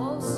Oh,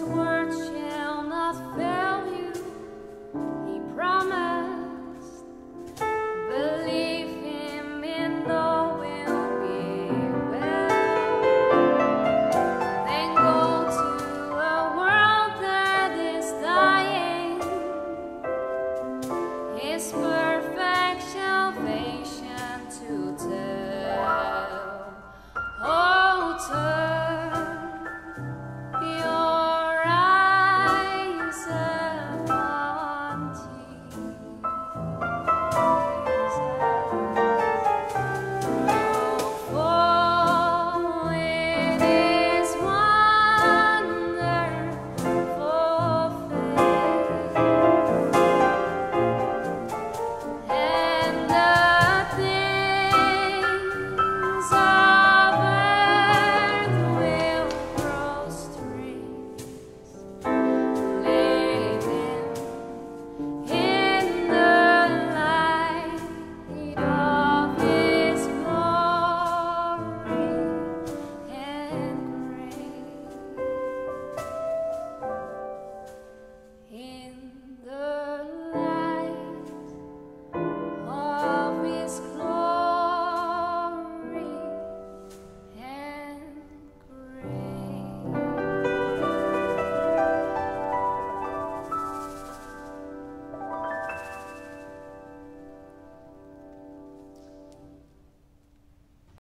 That's.